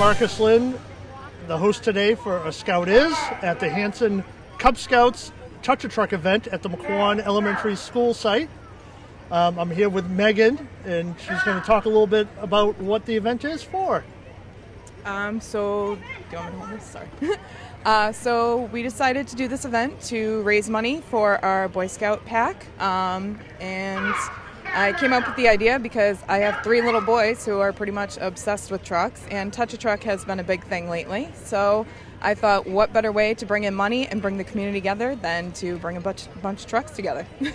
Marcus Lynn, the host today for A Scout Is at the Hanson Cub Scouts Touch a Truck event at the Maquan Elementary School site. Um, I'm here with Megan, and she's going to talk a little bit about what the event is for. Um, so, do you want me to hold this? Sorry. uh, so, we decided to do this event to raise money for our Boy Scout pack. Um, and I came up with the idea because I have three little boys who are pretty much obsessed with trucks, and Touch a Truck has been a big thing lately. So, I thought, what better way to bring in money and bring the community together than to bring a bunch, bunch of trucks together?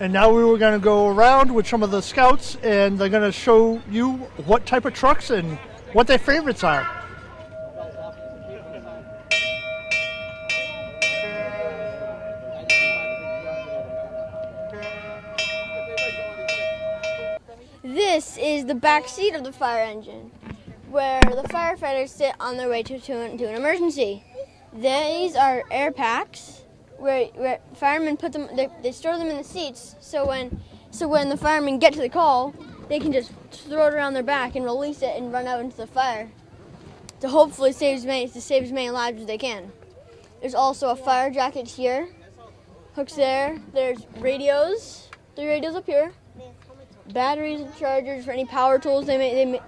And now we were going to go around with some of the scouts, and they're going to show you what type of trucks and what their favorites are. The back seat of the fire engine, where the firefighters sit on their way to, to, to an emergency. These are air packs, where, where firemen put them, they, they store them in the seats, so when, so when the firemen get to the call, they can just throw it around their back and release it and run out into the fire to hopefully save as many, to save as many lives as they can. There's also a fire jacket here, hooks there. There's radios, three radios up here, batteries and chargers for any power tools they may, they may,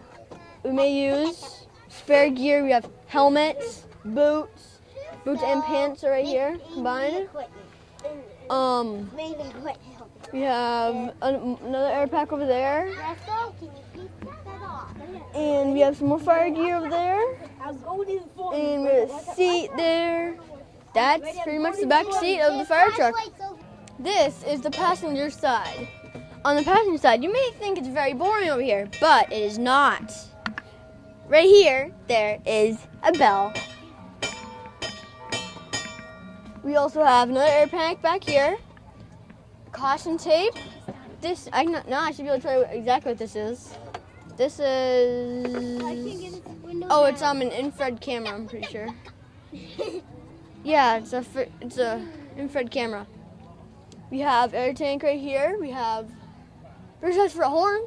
we may use. Spare gear, we have helmets, boots, boots and pants are right here combined. Um, we have an, another air pack over there, and we have some more fire gear over there, and we have a seat there. That's pretty much the back seat of the fire truck. This is the passenger side. On the passenger side, you may think it's very boring over here, but it is not. Right here, there is a bell. We also have another air pack back here. Caution tape. This, I can, now I should be able to tell you exactly what this is. This is. Oh, it's um an infrared camera. I'm pretty sure. Yeah, it's a it's a infrared camera. We have air tank right here. We have sure for a horn.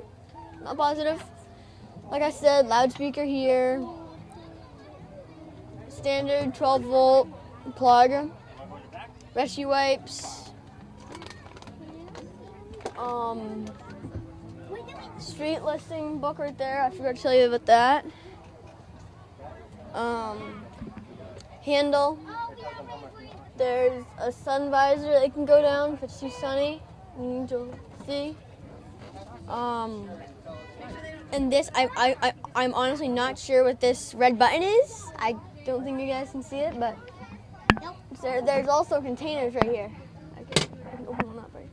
Not positive. Like I said, loudspeaker here. Standard 12 volt plug. Rescue wipes. Um, street listing book right there. I forgot to tell you about that. Um, handle. There's a sun visor that can go down if it's too sunny. You need to see. Um, and this, I, I, I, I'm honestly not sure what this red button is. I don't think you guys can see it, but there, there's also containers right here. I can, I can open one up right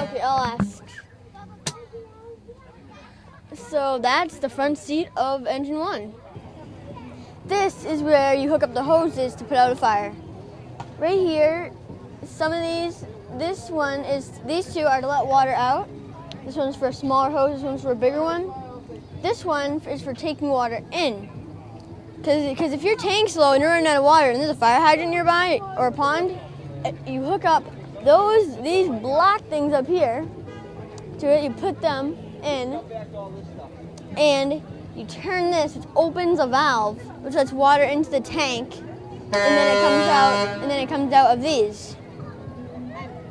Okay, I'll ask. So that's the front seat of engine one. This is where you hook up the hoses to put out a fire. Right here, some of these, this one is, these two are to let water out. This one's for a smaller hose, this one's for a bigger one. This one is for taking water in. Because cause if your tank's low and you're running out of water and there's a fire hydrant nearby or a pond, eh, you hook up those, these black things up here to it, you put them in, and you turn this, which opens a valve, which lets water into the tank, and then it comes out, and then it comes out of these.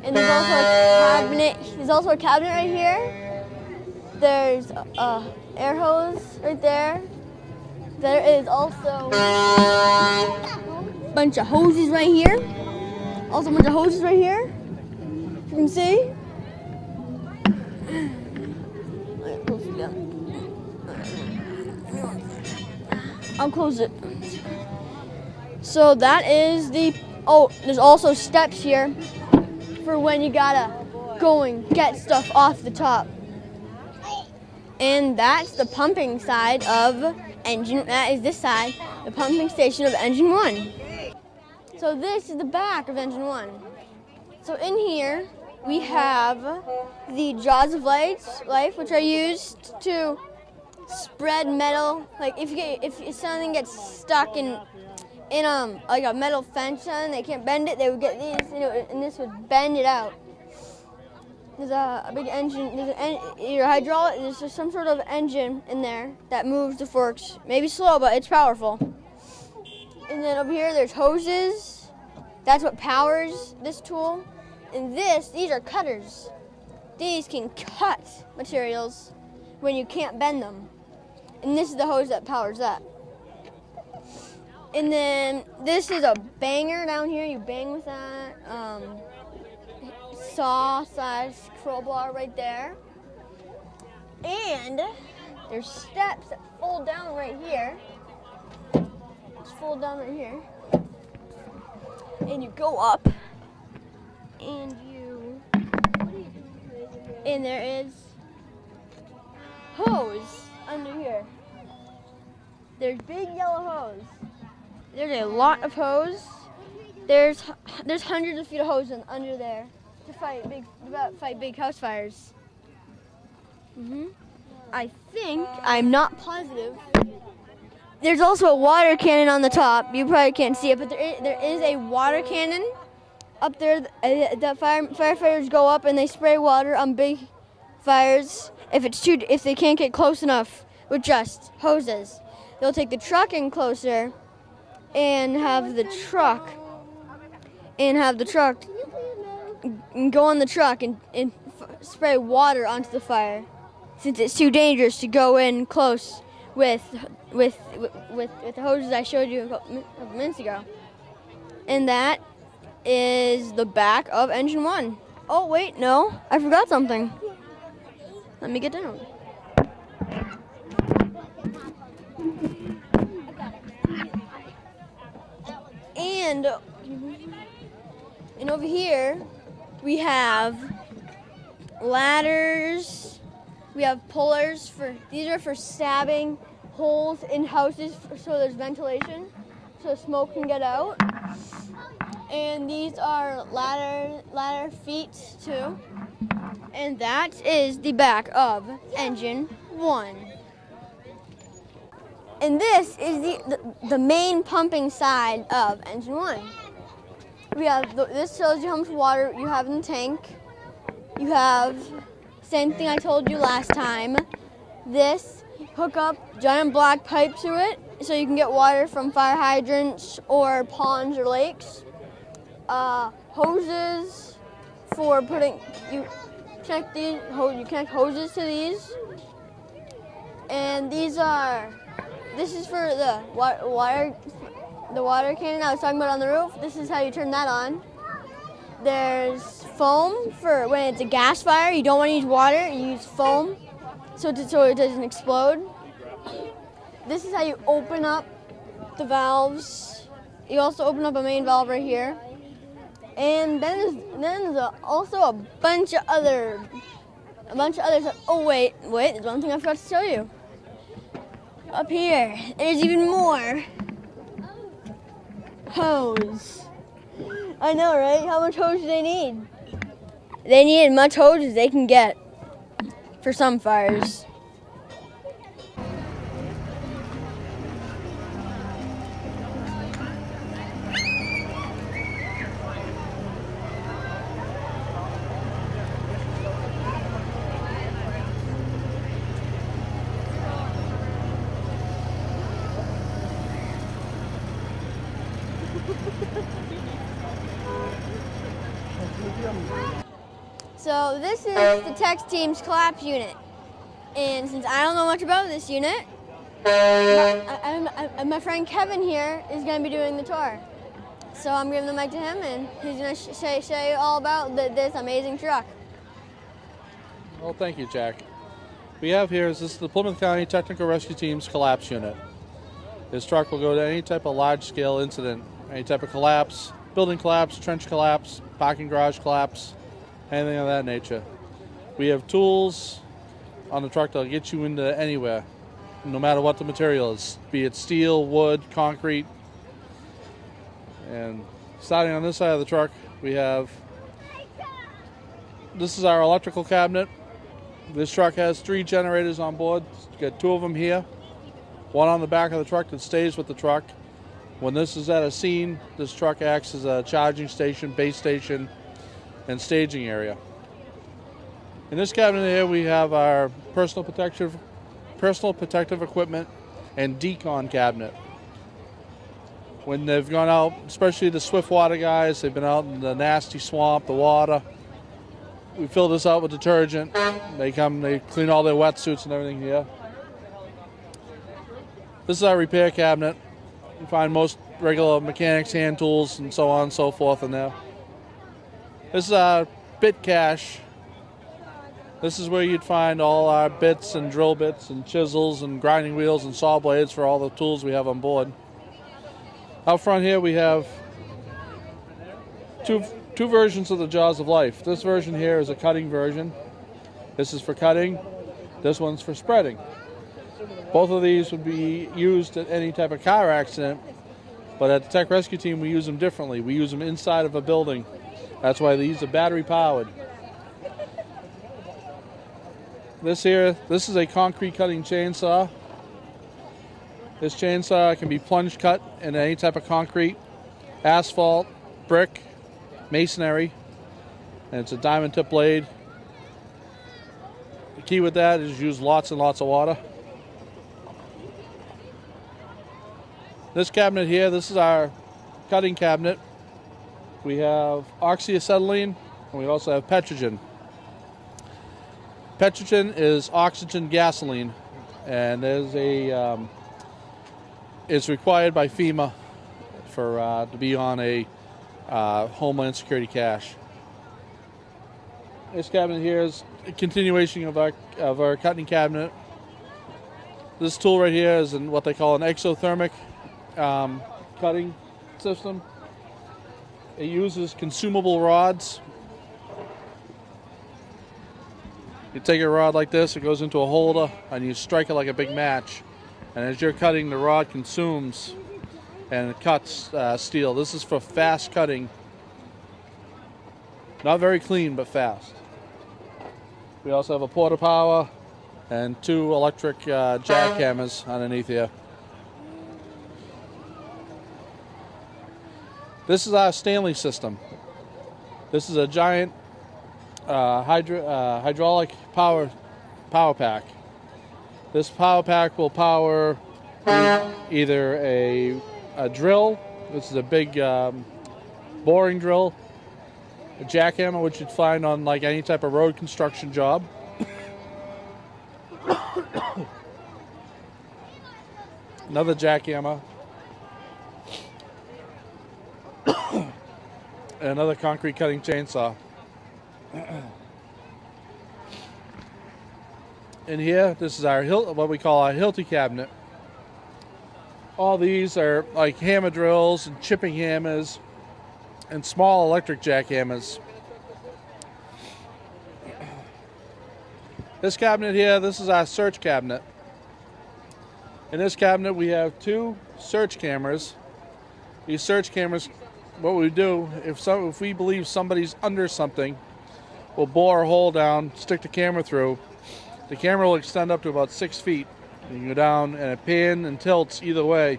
And there's also a cabinet. There's also a cabinet right here. There's a air hose right there. There is also a bunch of hoses right here. Also a bunch of hoses right here. You can see. I'll close it. So that is the. Oh, there's also steps here for when you gotta go and get stuff off the top. And that's the pumping side of engine. That is this side, the pumping station of engine one. So this is the back of engine one. So in here we have the jaws of lights, life, which are used to spread metal. Like if you get, if something gets stuck in in um like a metal fence and they can't bend it, they would get these and, would, and this would bend it out. There's a, a big engine. There's an en- your hydraulic. There's just some sort of engine in there that moves the forks. Maybe slow, but it's powerful. And then over here, there's hoses. That's what powers this tool. And this, these are cutters. These can cut materials when you can't bend them. And this is the hose that powers that. And then this is a banger down here. You bang with that. Um, saw size crowbar right there. And there's steps that fold down right here. Just fold down right here. And you go up. And you. And there is hose under here. There's big yellow hose. There's a lot of hose. There's there's hundreds of feet of hose in, under there to fight big fight big house fires. Mhm. I think I'm not positive. There's also a water cannon on the top. You probably can't see it, but there is, there is a water cannon up there uh, that fire, firefighters go up and they spray water on big fires if it's too if they can't get close enough with just hoses. They'll take the truck in closer and have the truck and have the truck go on the truck and, and spray water onto the fire since it's too dangerous to go in close with with with, with, the hoses I showed you a couple minutes ago. And that is the back of engine one. Oh wait, no, I forgot something. Let me get down. And and over here we have ladders. We have pullers for these are for stabbing holes in houses so there's ventilation so smoke can get out. And these are ladder ladder feet too. And that is the back of engine 1. And this is the, the, the main pumping side of engine 1. We have the, this shows you how much water you have in the tank. You have same thing I told you last time. This hook up giant black pipe to it so you can get water from fire hydrants or ponds or lakes. Uh, hoses for putting you connect these you connect hoses to these. And these are this is for the water the water cannon I was talking about on the roof. This is how you turn that on. There's foam for when it's a gas fire. You don't want to use water. You use foam so it, so it doesn't explode. This is how you open up the valves. You also open up a main valve right here. And then there's, then there's also a bunch of other a bunch of other stuff. Oh wait, wait, there's one thing I forgot to show you. Up here, there's even more hose. I know, right? How much hose do they need? They need as much hose as they can get for some fires. So this is the tech team's collapse unit. And since I don't know much about this unit, my, I, my friend Kevin here is going to be doing the tour. So I'm giving the mic to him, and he's going to sh- show you all about the, this amazing truck. Well, thank you, Jack. We have here is this is the Plymouth County Technical Rescue Team's collapse unit. This truck will go to any type of large-scale incident, any type of collapse, building collapse, trench collapse, parking garage collapse, anything of that nature. We have tools on the truck that'll get you into anywhere, no matter what the material is, be it steel, wood, concrete. And starting on this side of the truck, we have this is our electrical cabinet. This truck has three generators on board. It's got two of them here, one on the back of the truck that stays with the truck, When this is at a scene, this truck acts as a charging station, base station, and staging area. In this cabinet here, we have our personal protective, personal protective equipment and decon cabinet. When they've gone out, especially the swift water guys, they've been out in the nasty swamp, the water. We fill this out with detergent. They come, they clean all their wetsuits and everything here. This is our repair cabinet. You find most regular mechanics, hand tools, and so on and so forth in there. This is our bit cache. This is where you'd find all our bits and drill bits and chisels and grinding wheels and saw blades for all the tools we have on board. Out front here we have two, two versions of the Jaws of Life. This version here is a cutting version. This is for cutting. This one's for spreading. Both of these would be used at any type of car accident, but at the Tech Rescue Team we use them differently. We use them inside of a building. That's why these are battery powered. This here, this is a concrete cutting chainsaw. This chainsaw can be plunge cut in any type of concrete, asphalt, brick, masonry, and it's a diamond tip blade. The key with that is use lots and lots of water. This cabinet here, this is our cutting cabinet. We have oxyacetylene and we also have petrogen. Petrogen is oxygen gasoline and is a um, is required by FEMA for uh, to be on a uh, Homeland Security cache. This cabinet here is a continuation of our of our cutting cabinet. This tool right here is in what they call an exothermic um, cutting system. It uses consumable rods. You take a rod like this, it goes into a holder, and you strike it like a big match. And as you're cutting, the rod consumes and it cuts uh, steel. This is for fast cutting. Not very clean, but fast. We also have a porta power and two electric uh, jackhammers underneath here. This is our Stanley system. This is a giant uh, hydro, uh, hydraulic power power pack. This power pack will power either a, a drill. This is a big um, boring drill, a jackhammer, which you'd find on like any type of road construction job. Another jackhammer, another concrete cutting chainsaw. In here, this is our hilt, what we call our Hilti cabinet. All these are like hammer drills and chipping hammers and small electric jackhammers. This cabinet here, this is our search cabinet. In this cabinet, we have two search cameras. These search cameras what we do if some if we believe somebody's under something, we'll bore a hole down, stick the camera through. The camera will extend up to about six feet. You can go down and it pan and tilts either way.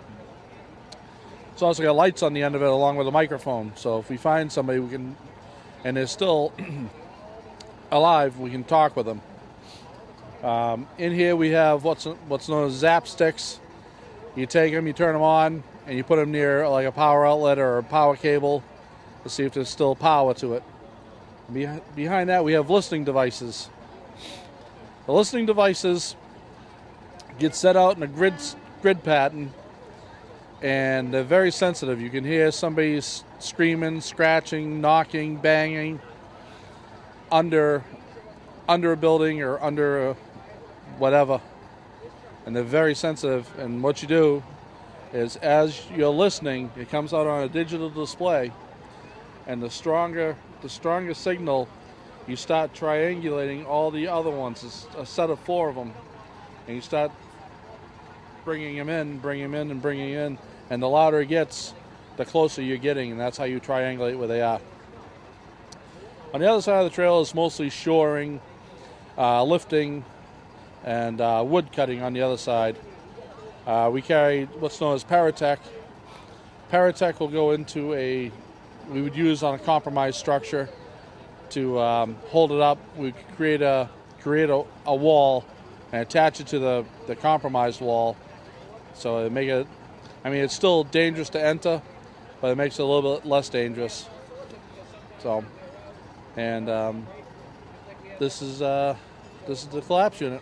It's also got lights on the end of it along with a microphone. So if we find somebody we can and they're still alive, we can talk with them. Um, in here we have what's what's known as zap sticks. You take them, you turn them on, and you put them near like a power outlet or a power cable to see if there's still power to it. Behind that, we have listening devices. The listening devices get set out in a grid grid pattern, and they're very sensitive. You can hear somebody screaming, scratching, knocking, banging under under a building or under a whatever, and they're very sensitive. And what you do is as you're listening, it comes out on a digital display, and the stronger the stronger signal, you start triangulating all the other ones. It's a set of four of them, and you start bringing them in, bringing them in, and bringing in, and the louder it gets, the closer you're getting, and that's how you triangulate where they are. On the other side of the trail is mostly shoring, uh, lifting, and uh, wood cutting on the other side. Uh, we carry what's known as Paratech. Paratech will go into a, we would use on a compromised structure to um, hold it up. We create a create a, a wall and attach it to the, the compromised wall. So it make it, I mean, it's still dangerous to enter, but it makes it a little bit less dangerous. So, and um, this is uh, this is the collapse unit.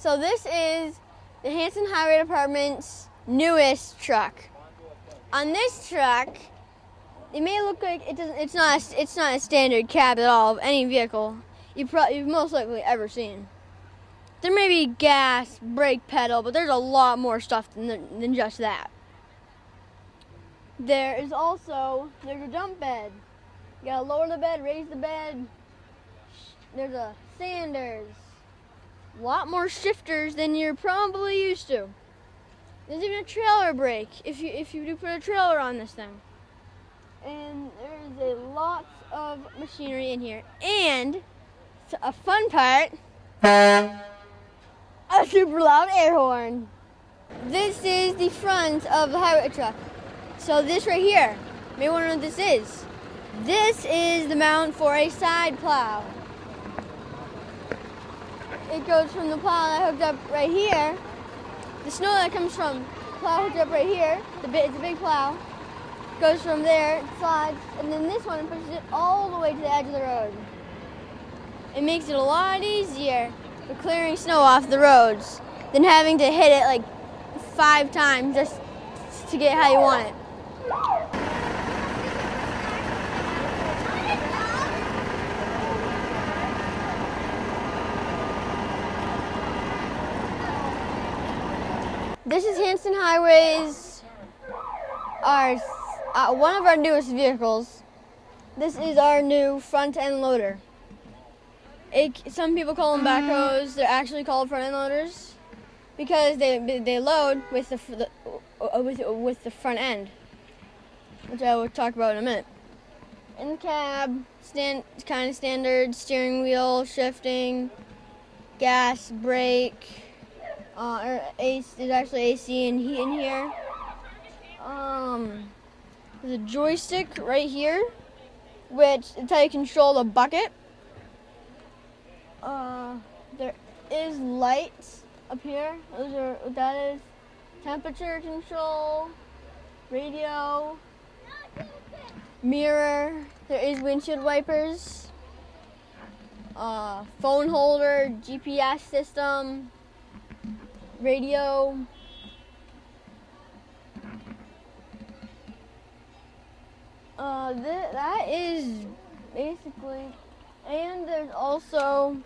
So this is the Hanson Highway Department's newest truck. On this truck, it may look like it doesn't. It's not. A, it's not a standard cab at all of any vehicle you you've most likely ever seen. There may be gas, brake pedal, but there's a lot more stuff than, than just that. There is also there's a dump bed. You gotta lower the bed, raise the bed. There's a Sanders. A lot more shifters than you're probably used to. There's even a trailer brake if you if you do put a trailer on this thing. And there's a lot of machinery in here. And a fun part, a super loud air horn. This is the front of the highway truck. So this right here, may want to know what this is. This is the mount for a side plow. It goes from the plow that hooked up right here. The snow that comes from the plow hooked up right here. The bit, it's a big plow. Goes from there, slides, and then this one pushes it all the way to the edge of the road. It makes it a lot easier for clearing snow off the roads than having to hit it like five times just to get how you want it. This is Hanson Highways, our uh, one of our newest vehicles. This is our new front end loader. It, some people call them backhoes. They're actually called front end loaders because they they load with the, the with with the front end, which I will talk about in a minute. In the cab, stand kind of standard steering wheel, shifting, gas, brake. Uh, or AC, there's actually AC and heat in here. Um, there's a joystick right here, which is how you control the bucket. Uh, there is lights up here. Those are that is temperature control, radio, mirror. There is windshield wipers, uh, phone holder, GPS system, radio. Uh, th- that is basically, and there's also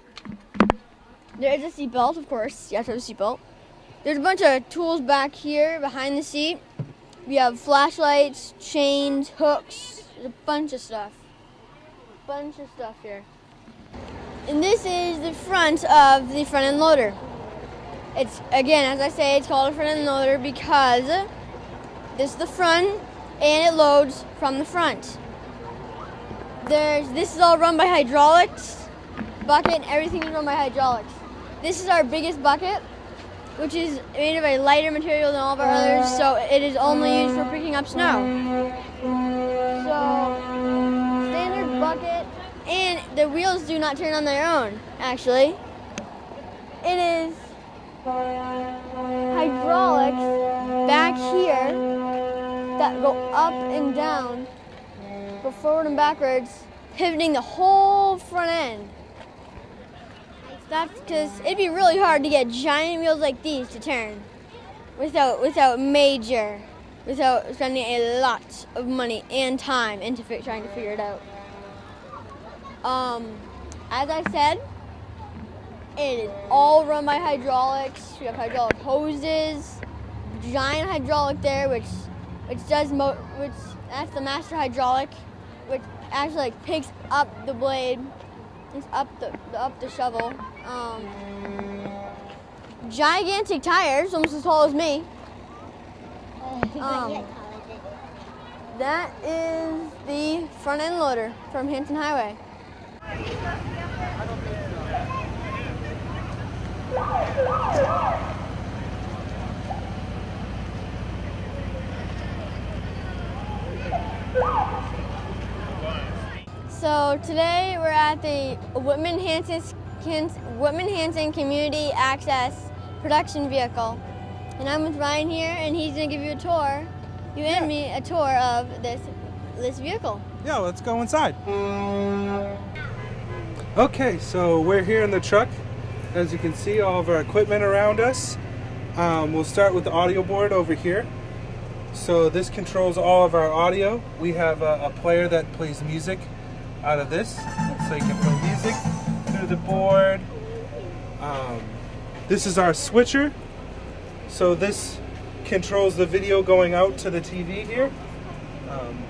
there's a seatbelt, of course. You have to have a seatbelt. There's a bunch of tools back here behind the seat. We have flashlights, chains, hooks, a bunch of stuff. Bunch of stuff here. And this is the front of the front end loader. It's again, as I say, it's called a front end loader because this is the front and it loads from the front. There's this is all run by hydraulics. Bucket, everything is run by hydraulics. This is our biggest bucket, which is made of a lighter material than all of our others, so it is only used for picking up snow. So standard bucket, and the wheels do not turn on their own. Actually, it is hydraulics back here that go up and down, go forward and backwards, pivoting the whole front end. That's because it'd be really hard to get giant wheels like these to turn without without major, without spending a lot of money and time into trying to figure it out. Um, as I said, It is all run by hydraulics. We have hydraulic hoses, giant hydraulic there, which which does mo- which that's the master hydraulic, which actually like picks up the blade, it's up the, the up the shovel. Um, gigantic tires, almost as tall as me. Um, that is the front end loader from Hanson Highway. So today we're at the Whitman Hanson, Whitman Hanson Community Access Production Vehicle. And I'm with Ryan here and he's gonna give you a tour, you and me, a tour of this this vehicle. Yeah, let's go inside. Okay, so we're here in the truck. As you can see, all of our equipment around us. Um, we'll start with the audio board over here. So this controls all of our audio. We have a, a player that plays music out of this. So you can play music through the board. Um, this is our switcher. So this controls the video going out to the TV here. Um,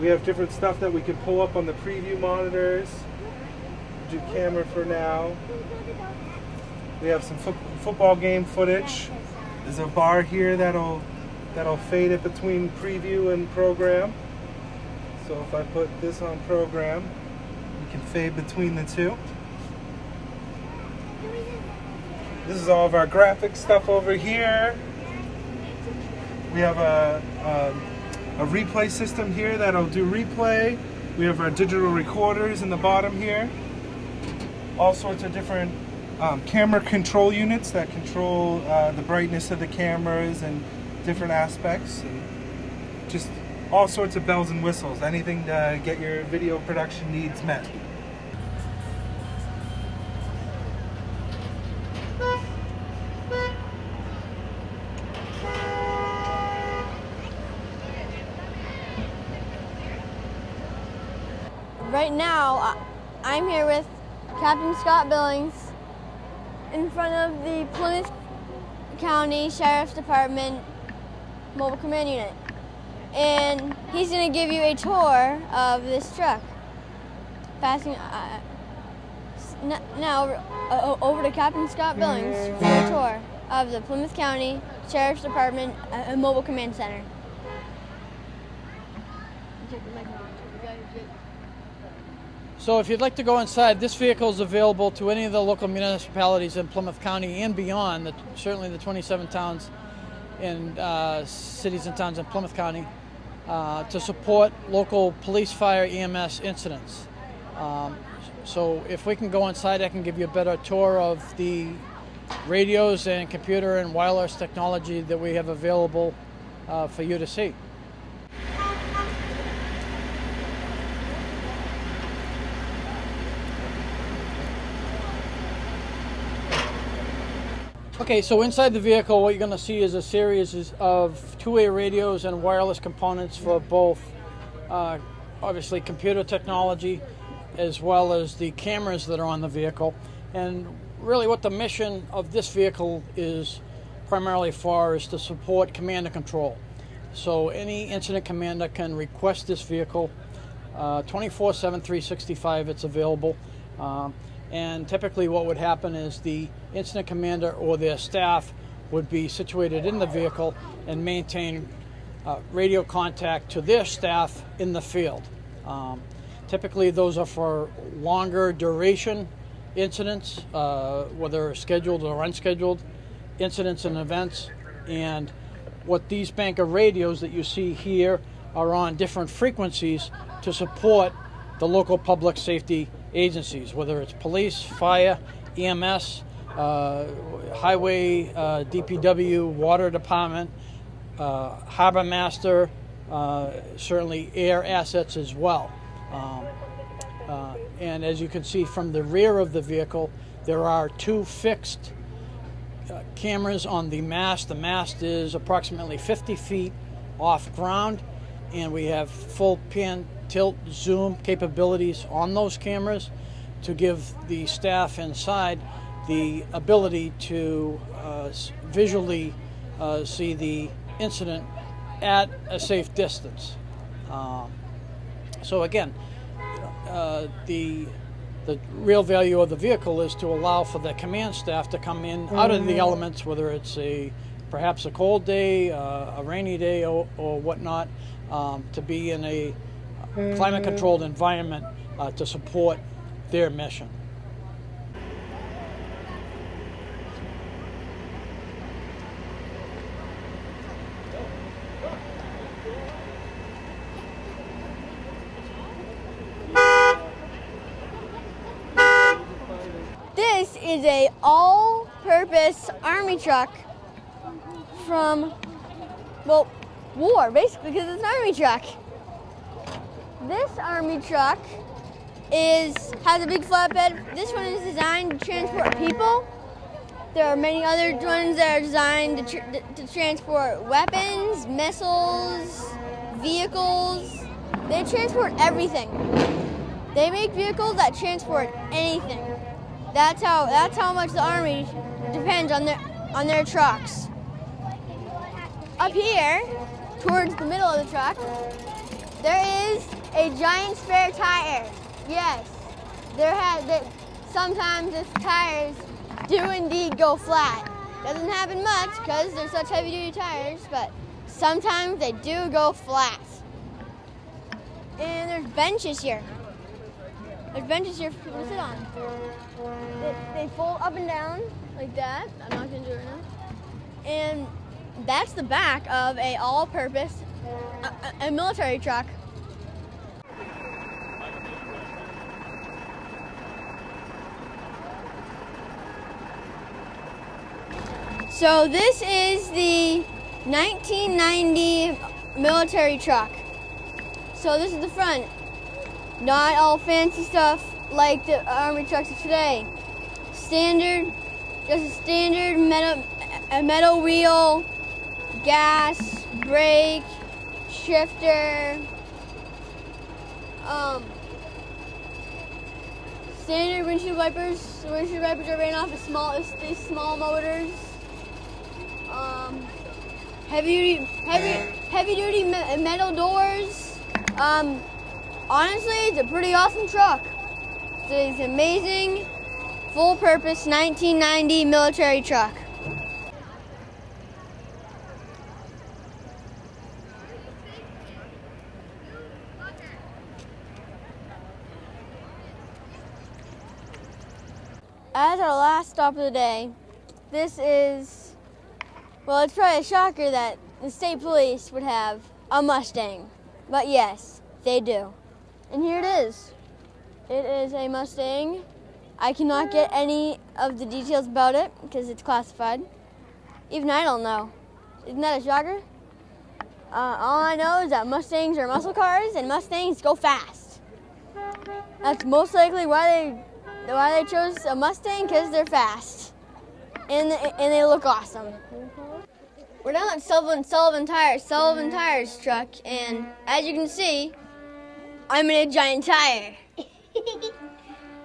we have different stuff that we can pull up on the preview monitors. Do camera for now. We have some fo football game footage. There's a bar here that'll that'll fade it between preview and program. So if I put this on program, we can fade between the two. This is all of our graphic stuff over here. We have a, a, a replay system here that'll do replay. We have our digital recorders in the bottom here. All sorts of different um, camera control units that control uh, the brightness of the cameras and different aspects. And just all sorts of bells and whistles, anything to get your video production needs met. Right now, I'm here with Captain Scott Billings in front of the Plymouth County Sheriff's Department Mobile Command Unit. And he's going to give you a tour of this truck. Passing uh, now uh, over to Captain Scott Billings for a tour of the Plymouth County Sheriff's Department uh, Mobile Command Center. So if you'd like to go inside, this vehicle is available to any of the local municipalities in Plymouth County and beyond, the, certainly the 27 towns and uh, cities and towns in Plymouth County, uh, to support local police, fire, EMS incidents. Um, so if we can go inside, I can give you a better tour of the radios and computer and wireless technology that we have available uh, for you to see. Okay, so inside the vehicle, what you're going to see is a series of two-way radios and wireless components for both, uh, obviously, computer technology, as well as the cameras that are on the vehicle. And really, what the mission of this vehicle is primarily for is to support command and control. So any incident commander can request this vehicle uh, 24 7 365 it's available um, and typically what would happen is the incident commander or their staff would be situated in the vehicle and maintain uh, radio contact to their staff in the field. Um, typically, those are for longer duration incidents, uh, whether scheduled or unscheduled incidents and events. And what these bank of radios that you see here are on different frequencies to support the local public safety agencies, whether it's police, fire, EMS, uh, highway, uh, DPW, water department, uh, harbor master, uh, certainly air assets as well. Um, uh, and as you can see from the rear of the vehicle, there are two fixed uh, cameras on the mast. The mast is approximately 50 feet off ground, and we have full pan, tilt, zoom capabilities on those cameras to give the staff inside the ability to uh, visually uh, see the incident at a safe distance. Um, so again, uh, the the real value of the vehicle is to allow for the command staff to come in out of the elements, whether it's a perhaps a cold day, uh, a rainy day, or, or whatnot, um, to be in a climate controlled environment uh, to support their mission. This is a all-purpose army truck from, well, war, basically, because it's an army truck. This army truck is has a big flatbed. This one is designed to transport people. There are many other ones that are designed to, to transport weapons, missiles, vehicles. They transport everything. They make vehicles that transport anything. That's how that's how much the army depends on their on their trucks. Up here, towards the middle of the truck, there is a giant spare tire. Yes, there has that. Sometimes the tires do indeed go flat. Doesn't happen much because they're such heavy-duty tires, but sometimes they do go flat. And there's benches here. There's benches here for people to sit on. They, they fold up and down like that. I'm not gonna do it right now. And that's the back of a all-purpose a- a military truck. So this is the 1990 military truck. So this is the front. Not all fancy stuff like the army trucks of today. Standard, just a standard metal, a metal wheel, gas, brake, shifter, um, standard windshield wipers. The windshield wipers are ran off of small, these small motors. Um, heavy duty, heavy, heavy duty me- metal doors. Um, honestly, it's a pretty awesome truck. It's, an amazing, full-purpose 1990 military truck. As our last stop of the day, this is, well, it's probably a shocker that the state police would have a Mustang. But yes, they do. And here it is. It is a Mustang. I cannot get any of the details about it because it's classified. Even I don't know. Isn't that a shocker? Uh, all I know is that Mustangs are muscle cars and Mustangs go fast. That's most likely why they why they chose a Mustang because they're fast and and they look awesome. We're down at Sullivan Sullivan Tires Sullivan Tires truck, and as you can see, I'm in a giant tire.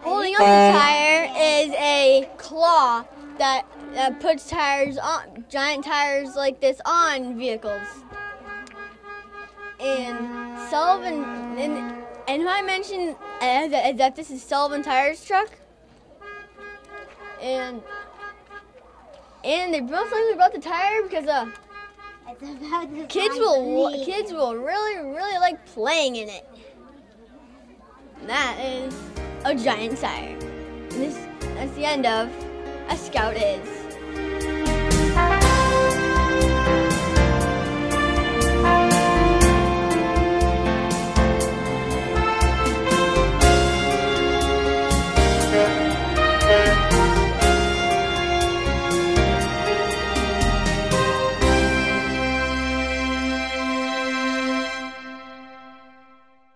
Holding up the tire is a claw that, that puts tires on giant tires like this on vehicles. And Sullivan and and who I mentioned uh, that, that this is Sullivan Tires truck. And and they most likely brought the tire because uh, kids will kids will really really like playing in it. And that is a giant tire. And this that's the end of a Scout is.